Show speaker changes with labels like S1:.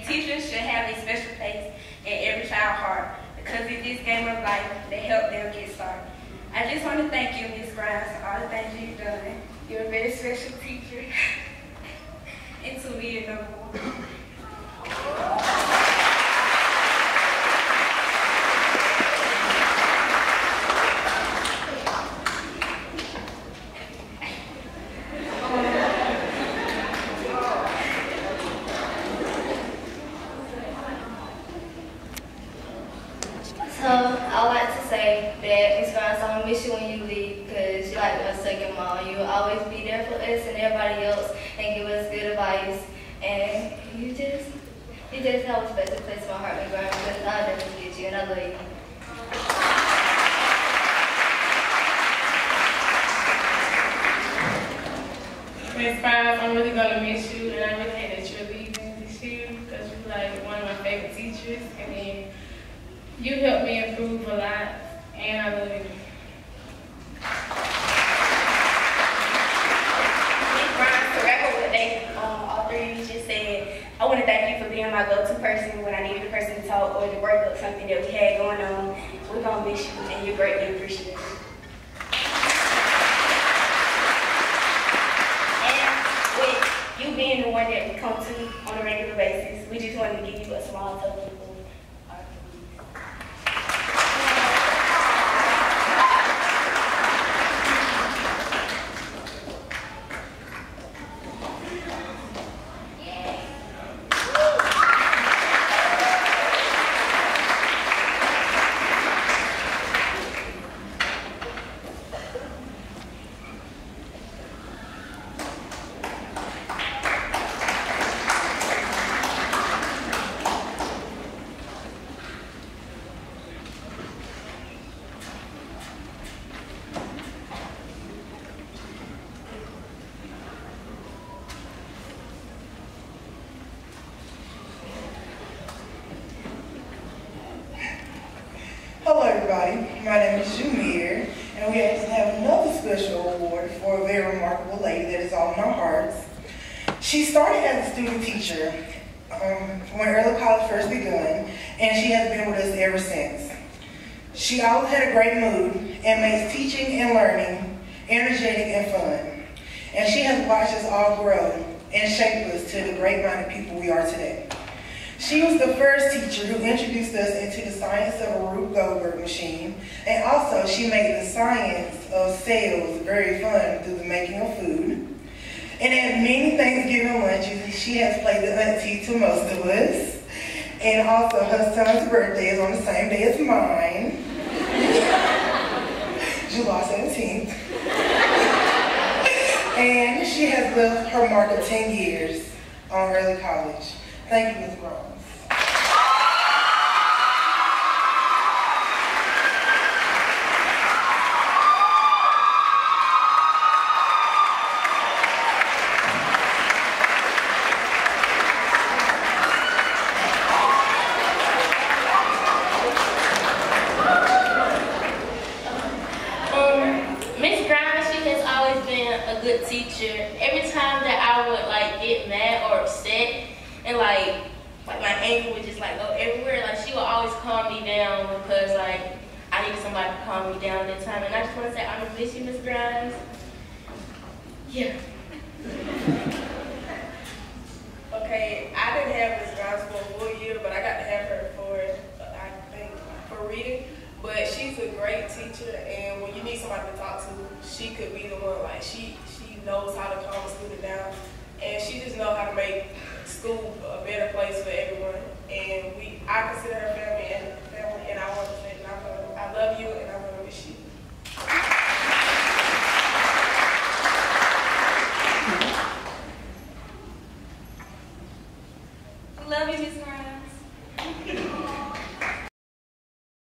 S1: teachers should have a special place in every child's heart because in this game of life, they help them get started. I just want to thank you, Ms. Grimes, for all the things you've done. You're a very special teacher. and to be you're number one.
S2: Say that Miss Grimes, I'm gonna miss you when you leave because you're like a second mom. You will always be there for us and everybody else and give us good advice. And you just, you just have a special place in my heart, Miss Grimes, because I'll never forget you and I love you.
S3: Miss Five, I'm really gonna miss you, and I really hate that you're leaving this year because you're like one of my favorite teachers, and then you helped me improve a lot, and I to
S1: they, um, I want to thank you for being my go-to person when I needed a person to talk or to work up something that we had going on. We're gonna miss you, and you're greatly appreciated. And with you being the one that we come to on a regular basis, we just wanted to give you a small token of our appreciation.
S4: Hello, everybody. My name is Jameer, and we actually have another special award for a very remarkable lady that is all in our hearts. She started as a student teacher um, when early college first begun, and she has been with us ever since. She always had a great mood and makes teaching and learning energetic and fun. And she has watched us all grow and shape us to the great-minded people we are today. She was the first teacher who introduced us into the science of a Rube Goldberg machine, and also she made the science of sales very fun through the making of food. And at many Thanksgiving lunches, she has played the auntie to most of us. And also her son's birthday is on the same day as mine, July 17th. And she has left her mark of 10 years on early college. Thank you, Ms. Grimes.
S3: Um, Miss Grimes, she has always been a good teacher. Every time that I would like get mad or upset, and like like my anger would just like go everywhere, like she would always calm me down because like I needed somebody to calm me down at that time. And I just want to say I'm gonna miss you, Miss Grimes. Yeah.
S5: teacher, and when you need somebody to talk to, she could be the one. Like she, she knows how to calm a student down, and she just knows how to make school a better place for everyone. And we, I consider her family and family, and I want to say, I love you, and